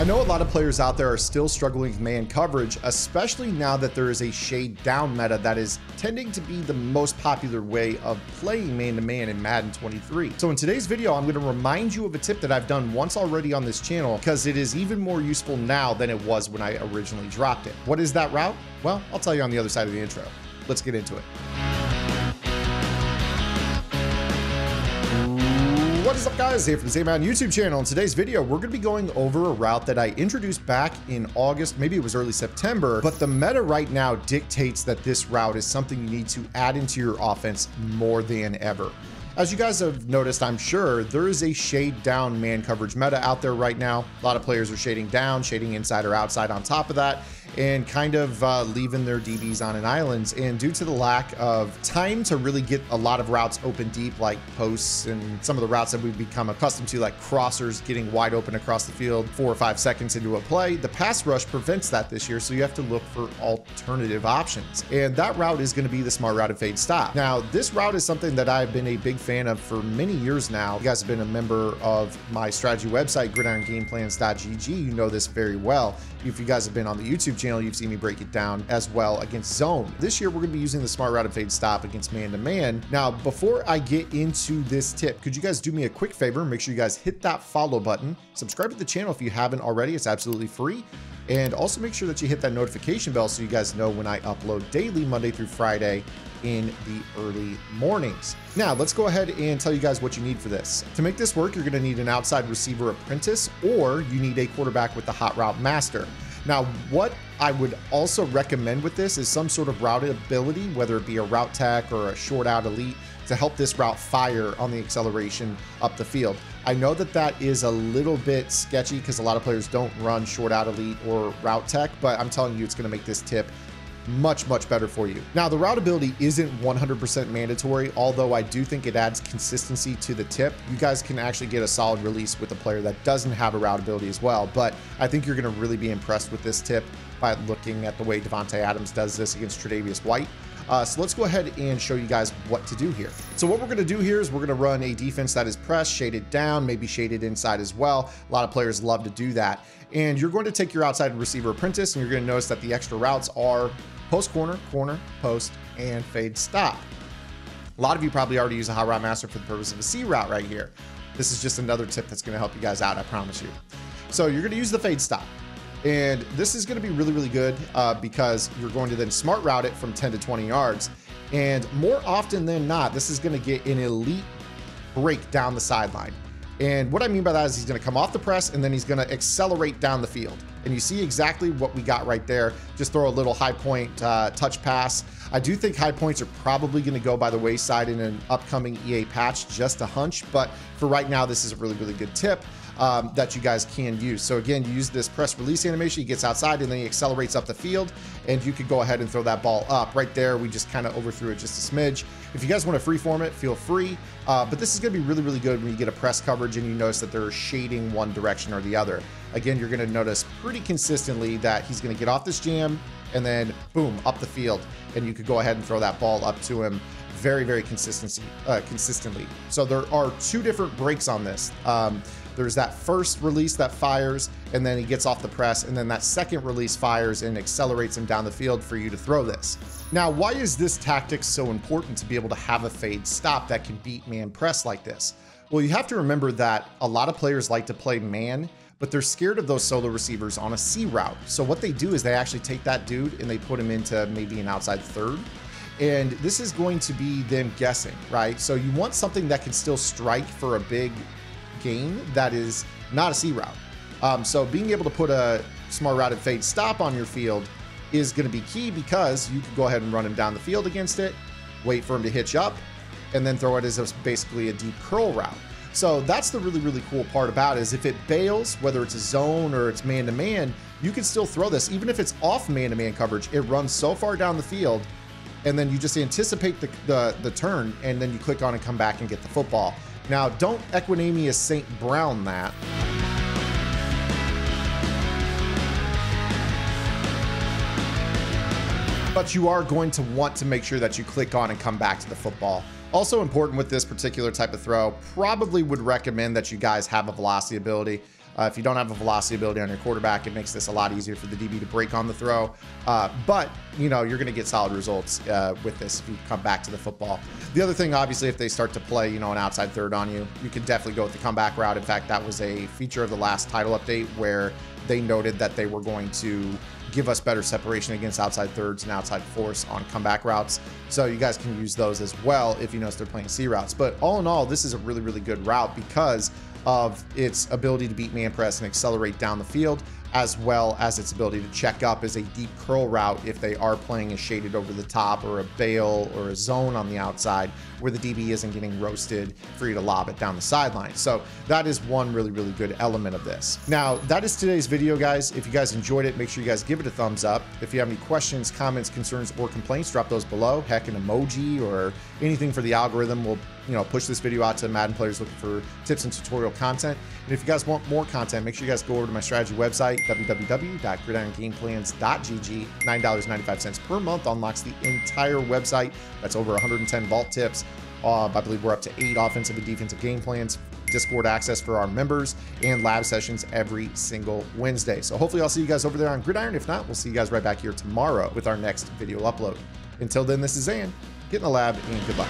I know a lot of players out there are still struggling with man coverage, especially now that there is a shade down meta that is tending to be the most popular way of playing man-to-man -man in Madden 23. So in today's video, I'm gonna remind you of a tip that I've done once already on this channel because it is even more useful now than it was when I originally dropped it. What is that route? Well, I'll tell you on the other side of the intro. Let's get into it. What is up guys, here from the Mountain YouTube channel. In today's video, we're gonna be going over a route that I introduced back in August, maybe it was early September, but the meta right now dictates that this route is something you need to add into your offense more than ever. As you guys have noticed, I'm sure, there is a shade down man coverage meta out there right now. A lot of players are shading down, shading inside or outside on top of that and kind of uh, leaving their DBs on an island. And due to the lack of time to really get a lot of routes open deep, like posts and some of the routes that we've become accustomed to, like crossers getting wide open across the field four or five seconds into a play, the pass rush prevents that this year. So you have to look for alternative options. And that route is going to be the smart route of fade stop. Now, this route is something that I've been a big fan of for many years now. You guys have been a member of my strategy website, gridirongameplans.gg. You know this very well. If you guys have been on the YouTube channel, you've seen me break it down as well against zone. This year, we're going to be using the smart route of fade stop against man-to-man. -man. Now, before I get into this tip, could you guys do me a quick favor? Make sure you guys hit that follow button. Subscribe to the channel if you haven't already. It's absolutely free. And also make sure that you hit that notification bell so you guys know when I upload daily, Monday through Friday in the early mornings. Now, let's go ahead and tell you guys what you need for this. To make this work, you're gonna need an outside receiver apprentice, or you need a quarterback with the hot route master. Now, what I would also recommend with this is some sort of route ability, whether it be a route tech or a short out elite, to help this route fire on the acceleration up the field. I know that that is a little bit sketchy because a lot of players don't run short out elite or route tech, but I'm telling you, it's going to make this tip much, much better for you. Now, the route ability isn't 100% mandatory, although I do think it adds consistency to the tip. You guys can actually get a solid release with a player that doesn't have a route ability as well, but I think you're gonna really be impressed with this tip by looking at the way Davante Adams does this against Tre'Davious White. Uh, so let's go ahead and show you guys what to do here. So what we're going to do here is we're going to run a defense that is pressed, shaded down, maybe shaded inside as well. A lot of players love to do that. And you're going to take your outside receiver apprentice and you're going to notice that the extra routes are post corner, corner, post, and fade stop. A lot of you probably already use a hot route master for the purpose of a C route right here. This is just another tip that's gonna help you guys out, I promise you. So you're gonna use the fade stop. And this is gonna be really, really good uh, because you're going to then smart route it from 10 to 20 yards. And more often than not, this is gonna get an elite break down the sideline. And what I mean by that is he's gonna come off the press and then he's gonna accelerate down the field and you see exactly what we got right there. Just throw a little high point uh, touch pass. I do think high points are probably going to go by the wayside in an upcoming EA patch, just a hunch. But for right now, this is a really, really good tip um, that you guys can use. So again, you use this press release animation, he gets outside and then he accelerates up the field and you could go ahead and throw that ball up. Right there, we just kind of overthrew it just a smidge. If you guys want to freeform it, feel free. Uh, but this is going to be really, really good when you get a press coverage and you notice that they're shading one direction or the other. Again, you're going to notice pretty consistently that he's going to get off this jam and then boom, up the field. And you could go ahead and throw that ball up to him very, very consistency, uh, consistently. So there are two different breaks on this. Um, there's that first release that fires, and then he gets off the press, and then that second release fires and accelerates him down the field for you to throw this. Now, why is this tactic so important to be able to have a fade stop that can beat man press like this? Well, you have to remember that a lot of players like to play man, but they're scared of those solo receivers on a C route. So what they do is they actually take that dude and they put him into maybe an outside third and this is going to be them guessing, right? So you want something that can still strike for a big gain that is not a C route. Um, so being able to put a smart routed fade stop on your field is going to be key because you can go ahead and run him down the field against it, wait for him to hitch up, and then throw it as a, basically a deep curl route. So that's the really, really cool part about it is if it bails, whether it's a zone or it's man-to-man, you can still throw this. Even if it's off man-to-man -man coverage, it runs so far down the field and then you just anticipate the, the, the turn and then you click on and come back and get the football. Now, don't Equanimeous St. Brown that. But you are going to want to make sure that you click on and come back to the football. Also important with this particular type of throw, probably would recommend that you guys have a velocity ability. Uh, if you don't have a velocity ability on your quarterback, it makes this a lot easier for the DB to break on the throw. Uh, but, you know, you're going to get solid results uh, with this if you come back to the football. The other thing, obviously, if they start to play, you know, an outside third on you, you can definitely go with the comeback route. In fact, that was a feature of the last title update where they noted that they were going to give us better separation against outside thirds and outside force on comeback routes. So you guys can use those as well if you notice they're playing C routes. But all in all, this is a really, really good route because of its ability to beat man press and accelerate down the field as well as its ability to check up as a deep curl route if they are playing a shaded over the top or a bail or a zone on the outside where the DB isn't getting roasted for you to lob it down the sideline. So that is one really, really good element of this. Now, that is today's video, guys. If you guys enjoyed it, make sure you guys give it a thumbs up. If you have any questions, comments, concerns, or complaints, drop those below. Heck, an emoji or anything for the algorithm will you know, push this video out to Madden players looking for tips and tutorial content. And if you guys want more content, make sure you guys go over to my strategy website, www.gridirongameplan's.gg. $9.95 per month unlocks the entire website. That's over 110 vault tips. Uh, I believe we're up to eight offensive and defensive game plans, Discord access for our members, and lab sessions every single Wednesday. So hopefully I'll see you guys over there on Gridiron. If not, we'll see you guys right back here tomorrow with our next video upload. Until then, this is Zan. Get in the lab and good luck.